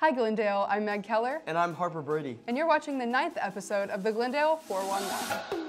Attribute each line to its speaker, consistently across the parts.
Speaker 1: Hi Glendale, I'm Meg Keller.
Speaker 2: And I'm Harper Brady.
Speaker 1: And you're watching the ninth episode of the Glendale 411.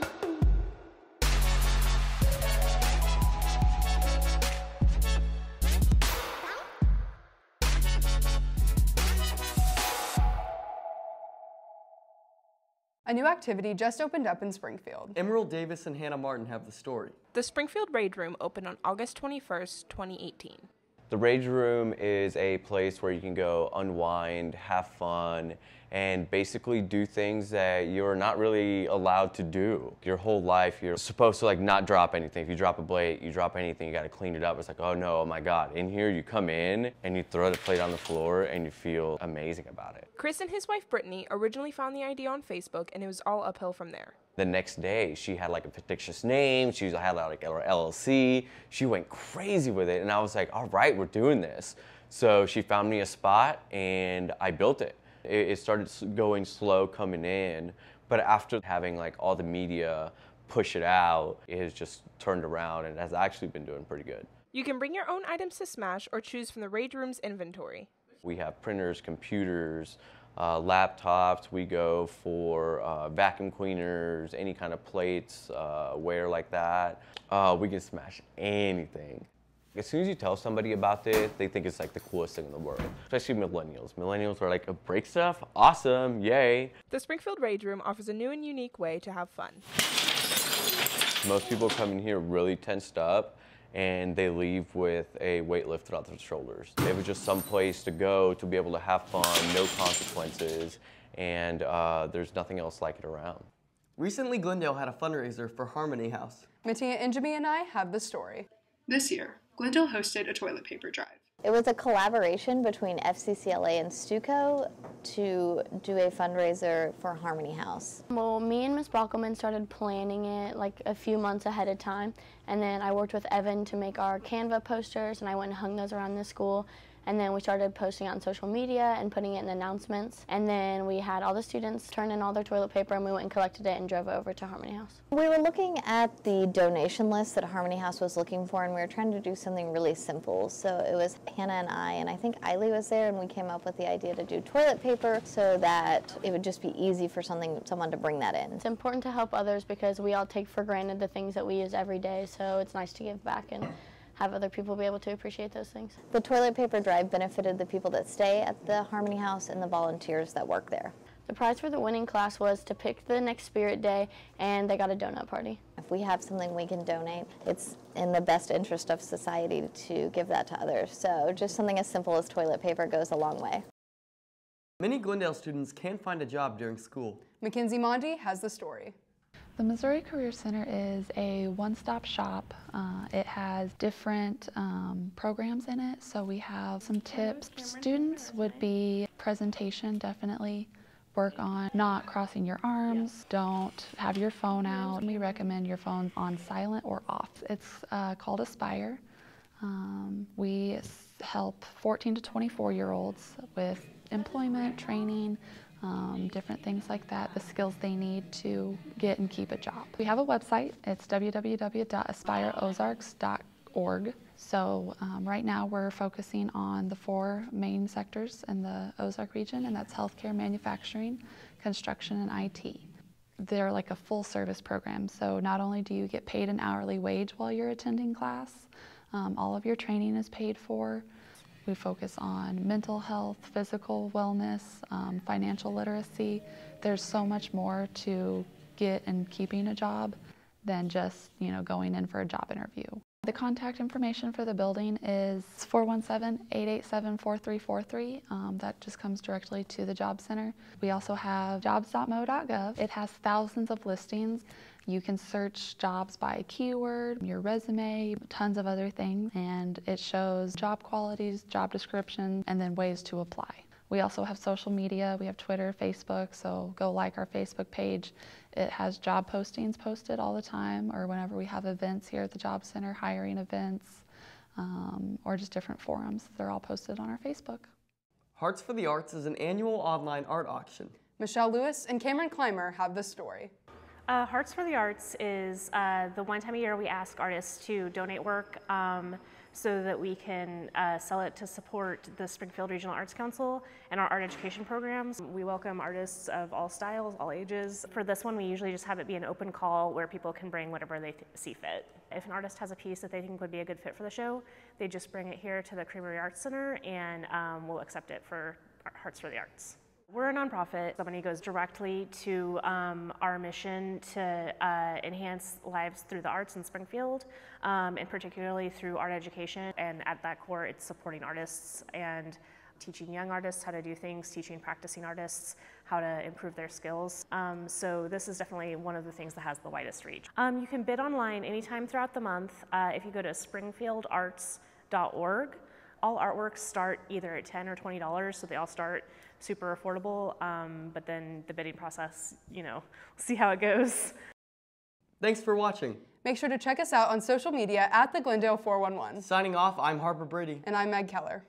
Speaker 1: A new activity just opened up in Springfield.
Speaker 2: Emerald Davis and Hannah Martin have the story.
Speaker 3: The Springfield Rage Room opened on August 21st, 2018.
Speaker 4: The Rage Room is a place where you can go unwind, have fun, and basically do things that you're not really allowed to do. Your whole life, you're supposed to like not drop anything. If you drop a plate, you drop anything, you gotta clean it up. It's like, oh no, oh my God. In here, you come in and you throw the plate on the floor and you feel amazing about it.
Speaker 3: Chris and his wife Brittany originally found the idea on Facebook and it was all uphill from there.
Speaker 4: The next day, she had like a fictitious name. She had like her LLC. She went crazy with it. And I was like, all right, we're doing this. So she found me a spot and I built it. It, started going slow coming in, but after having like all the media push it out, it has just turned around and has actually been doing pretty good.
Speaker 3: You can bring your own items to Smash or choose from the Rage Room's inventory.
Speaker 4: We have printers, computers, uh, laptops. We go for uh, vacuum cleaners, any kind of plates, uh, ware like that. Uh, we can smash anything. As soon as you tell somebody about this, they think it's like the coolest thing in the world, especially millennials. Millennials are like, break stuff? Awesome, yay.
Speaker 3: The Springfield Rage Room offers a new and unique way to have fun.
Speaker 4: Most people come in here really tensed up and they leave with a weight lifted off their shoulders. It was just some place to go to be able to have fun, no consequences, and uh, there's nothing else like it around.
Speaker 2: Recently, Glendale had a fundraiser for Harmony House.
Speaker 1: Mattia Injami and I have the story.
Speaker 5: This year, Glendale hosted a toilet paper drive.
Speaker 6: It was a collaboration between FCCLA and Stuco to do a fundraiser for Harmony House.
Speaker 7: Well, me and Miss Brockelman started planning it like a few months ahead of time, and then I worked with Evan to make our Canva posters, and I went and hung those around the school. And then we started posting on social media and putting it in announcements. And then we had all the students turn in all their toilet paper and we went and collected it and drove over to Harmony House.
Speaker 6: We were looking at the donation list that Harmony House was looking for and we were trying to do something really simple. So it was Hannah and I, and I think Eiley was there, and we came up with the idea to do toilet paper so that it would just be easy for something someone to bring that in.
Speaker 7: It's important to help others because we all take for granted the things that we use every day, so it's nice to give back and have other people be able to appreciate those things.
Speaker 6: The toilet paper drive benefited the people that stay at the Harmony House and the volunteers that work there.
Speaker 7: The prize for the winning class was to pick the next Spirit Day, and they got a donut party.
Speaker 6: If we have something we can donate, it's in the best interest of society to give that to others. So just something as simple as toilet paper goes a long way.
Speaker 2: Many Glendale students can't find a job during school.
Speaker 1: Mackenzie Mondi has the story.
Speaker 8: The Missouri Career Center is a one-stop shop. Uh, it has different um, programs in it, so we have some tips. Students would be presentation, definitely. Work on not crossing your arms, don't have your phone out. We recommend your phone on silent or off. It's uh, called Aspire. Um, we help 14 to 24 year olds with employment, training, um, different things like that, the skills they need to get and keep a job. We have a website, it's www.aspireozarks.org. So um, right now we're focusing on the four main sectors in the Ozark region, and that's healthcare, manufacturing, construction, and IT. They're like a full service program, so not only do you get paid an hourly wage while you're attending class, um, all of your training is paid for. We focus on mental health, physical wellness, um, financial literacy. There's so much more to get in keeping a job than just you know going in for a job interview. The contact information for the building is 417-887-4343. Um, that just comes directly to the Job Center. We also have jobs.mo.gov. It has thousands of listings. You can search jobs by keyword, your resume, tons of other things, and it shows job qualities, job description, and then ways to apply. We also have social media. We have Twitter, Facebook, so go like our Facebook page. It has job postings posted all the time, or whenever we have events here at the Job Center, hiring events, um, or just different forums. They're all posted on our Facebook.
Speaker 2: Hearts for the Arts is an annual online art auction.
Speaker 1: Michelle Lewis and Cameron Clymer have the story.
Speaker 9: Uh, Hearts for the Arts is uh, the one time a year we ask artists to donate work um, so that we can uh, sell it to support the Springfield Regional Arts Council and our art education programs. We welcome artists of all styles, all ages. For this one, we usually just have it be an open call where people can bring whatever they th- see fit. If an artist has a piece that they think would be a good fit for the show, they just bring it here to the Creamery Arts Center and um, we'll accept it for Hearts for the Arts. We're a nonprofit. The money goes directly to um, our mission to uh, enhance lives through the arts in Springfield, um, and particularly through art education. And at that core, it's supporting artists and teaching young artists how to do things, teaching practicing artists how to improve their skills. Um, so this is definitely one of the things that has the widest reach. Um, you can bid online anytime throughout the month uh, if you go to springfieldarts.org. All artworks start either at 10 or $20, so they all start super affordable. Um, but then the bidding process, you know, we'll see how it goes.
Speaker 2: Thanks for watching.
Speaker 1: Make sure to check us out on social media at the Glendale 411.
Speaker 2: Signing off, I'm Harper Brady.
Speaker 1: And I'm Meg Keller.